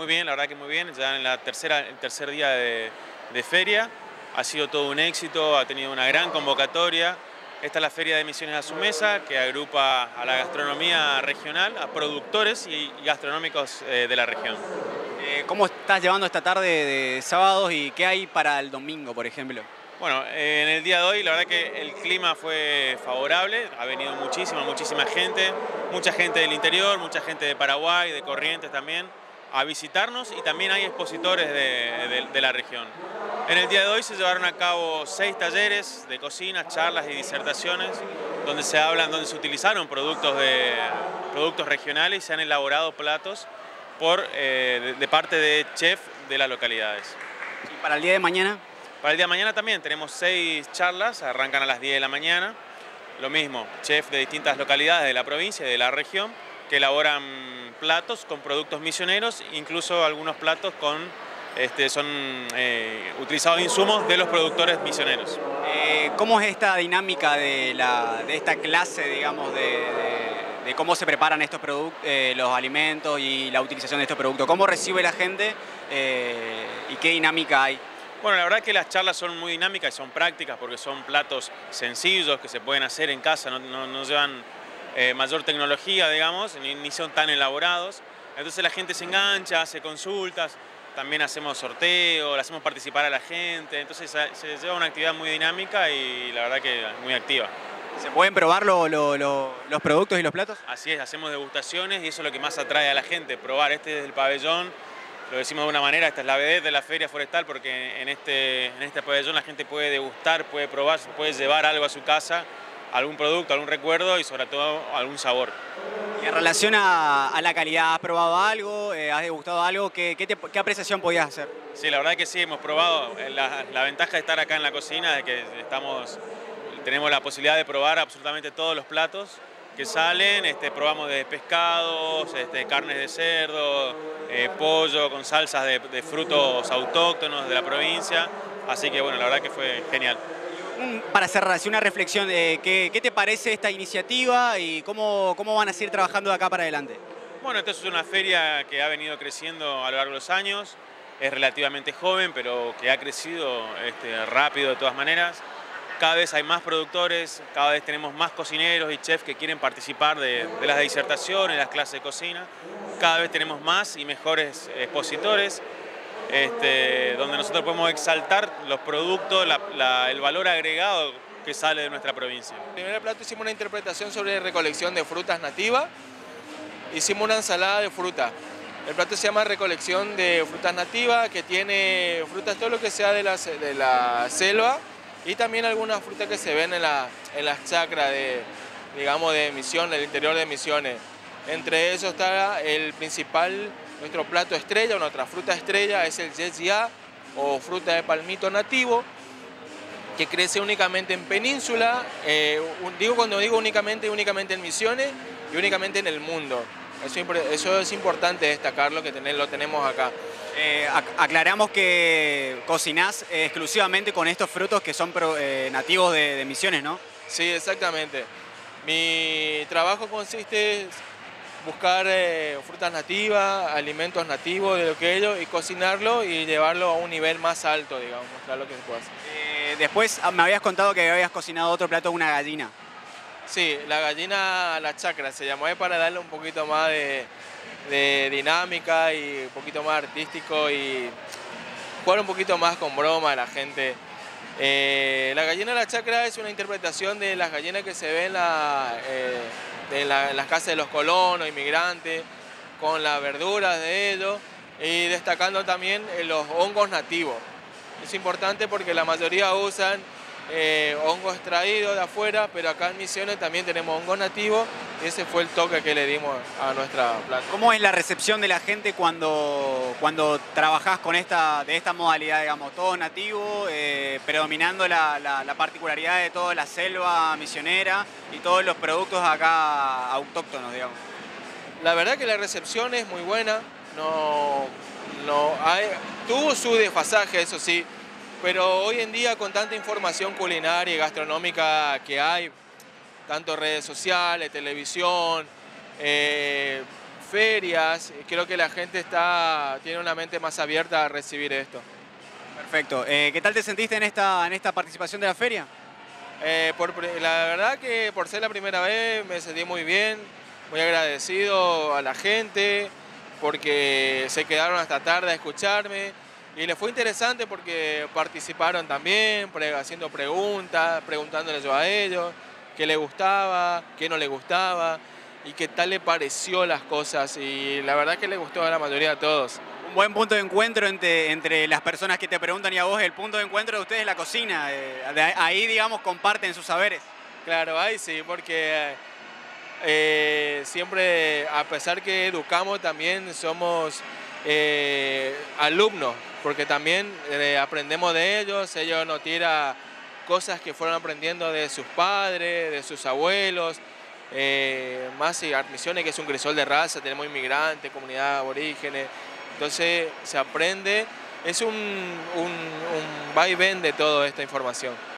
Muy bien, la verdad que muy bien, ya en la tercera, el tercer día de, feria, ha sido todo un éxito, ha tenido una gran convocatoria. Esta es la Feria de Misiones a su mesa, que agrupa a la gastronomía regional, a productores y, gastronómicos eh, de la región. Eh, ¿Cómo estás llevando esta tarde de sábados y qué hay para el domingo, por ejemplo? Bueno, eh, en el día de hoy la verdad que el clima fue favorable, ha venido muchísima, muchísima gente, mucha gente del interior, mucha gente de Paraguay, de Corrientes también a visitarnos y también hay expositores de, la región. En el día de hoy se llevaron a cabo seis talleres de cocina, charlas y disertaciones donde se hablan, donde se utilizaron productos, de, productos regionales y se han elaborado platos por, eh, de, parte de chef de las localidades. ¿Y para el día de mañana? Para el día de mañana también tenemos seis charlas, arrancan a las 10 de la mañana. Lo mismo, chef de distintas localidades de la provincia y de la región que elaboran platos con productos misioneros, incluso algunos platos con, este, son eh, utilizados insumos de los productores misioneros. Eh, ¿Cómo es esta dinámica de, la, de esta clase, digamos, de, cómo se preparan estos productos, eh, los alimentos y la utilización de estos productos? ¿Cómo recibe la gente y qué dinámica hay? Bueno, la verdad que las charlas son muy dinámicas y son prácticas porque son platos sencillos que se pueden hacer en casa, no, no llevan eh, mayor tecnología, digamos, ni, son tan elaborados. Entonces la gente se engancha, hace consultas, también hacemos sorteo, le hacemos participar a la gente, entonces se lleva una actividad muy dinámica y la verdad que muy activa. ¿Se pueden probar los productos y los platos? Así es, hacemos degustaciones y eso es lo que más atrae a la gente, probar. Este es el pabellón, lo decimos de una manera, esta es la vedette de la feria forestal porque en este, en este pabellón la gente puede degustar, puede probar, puede llevar algo a su casa algún producto, algún recuerdo y sobre todo algún sabor. en relación a, la calidad, ¿has probado algo? Eh, ¿Has degustado algo? ¿Qué, apreciación podías hacer? Sí, la verdad que sí, hemos probado. Eh, la, ventaja de estar acá en la cocina es que estamos, tenemos la posibilidad de probar absolutamente todos los platos que salen. Este, probamos de pescados, este, carnes de cerdo, eh, pollo con salsas de frutos autóctonos de la provincia. Así que bueno, la verdad que fue genial para cerrar, una reflexión de qué, te parece esta iniciativa y cómo, cómo van a seguir trabajando de acá para adelante. Bueno, esta es una feria que ha venido creciendo a lo largo de los años, es relativamente joven, pero que ha crecido este, rápido de todas maneras. Cada vez hay más productores, cada vez tenemos más cocineros y chefs que quieren participar de, las disertaciones, las clases de cocina. Cada vez tenemos más y mejores expositores. Este, donde nosotros podemos exaltar los productos, el valor agregado que sale de nuestra provincia. En el primer plato hicimos una interpretación sobre recolección de frutas nativas, hicimos una ensalada de fruta. El plato se llama recolección de frutas nativas, que tiene frutas, todo lo que sea de la, selva y también algunas frutas que se ven en, la, en las chacras de, digamos, de Misiones, del interior de Misiones. Entre ellos está el principal nuestro plato estrella nuestra fruta estrella es el yesia o fruta de palmito nativo, que crece únicamente en península, eh, digo cuando digo únicamente, únicamente en Misiones y únicamente en el mundo. Eso, es importante destacarlo, que lo tenemos acá. Eh, aclaramos que cocinás exclusivamente con estos frutos que son eh, nativos de, de Misiones, ¿no? Sí, exactamente. Mi trabajo consiste buscar eh, frutas nativas, alimentos nativos de lo que ellos y cocinarlo y llevarlo a un nivel más alto, digamos, mostrar lo que se puede hacer. Eh, después ah, me habías contado que habías cocinado otro plato, una gallina. Sí, la gallina a la chacra se llamó para darle un poquito más de, dinámica y un poquito más artístico y jugar un poquito más con broma a la gente. Eh, la gallina a la chacra es una interpretación de las gallinas que se ven en la en, las casas de los colonos, inmigrantes, con las verduras de ellos y destacando también eh, los hongos nativos. Es importante porque la mayoría usan eh, hongos extraídos de afuera, pero acá en Misiones también tenemos hongos nativos y ese fue el toque que le dimos a nuestra planta. ¿Cómo es la recepción de la gente cuando, cuando trabajás con esta, de esta modalidad, digamos, todo nativo, eh, predominando la, la, particularidad de toda la selva misionera y todos los productos acá autóctonos, digamos? La verdad que la recepción es muy buena, no, no tuvo su desfasaje, eso sí, pero hoy en día con tanta información culinaria y gastronómica que hay, tanto redes sociales, televisión, eh, ferias. Creo que la gente está, tiene una mente más abierta a recibir esto. Perfecto. Eh, ¿Qué tal te sentiste en esta, en esta participación de la feria? Eh, por, la verdad que por ser la primera vez me sentí muy bien, muy agradecido a la gente porque se quedaron hasta tarde a escucharme y les fue interesante porque participaron también, haciendo preguntas, preguntándoles yo a ellos qué les gustaba, qué no les gustaba y qué tal le pareció las cosas y la verdad que les gustó a la mayoría de todos. Buen punto de encuentro entre, entre las personas que te preguntan y a vos, el punto de encuentro de ustedes es la cocina, eh, ahí digamos comparten sus saberes. Claro, ahí sí, porque eh, siempre, a pesar que educamos, también somos eh, alumnos, porque también aprendemos de ellos, ellos nos tiran cosas que fueron aprendiendo de sus padres, de sus abuelos, más y Misiones, que es un crisol de raza, tenemos inmigrantes, comunidad aborígenes, entonces se aprende, es un, un, un va y ven de toda esta información.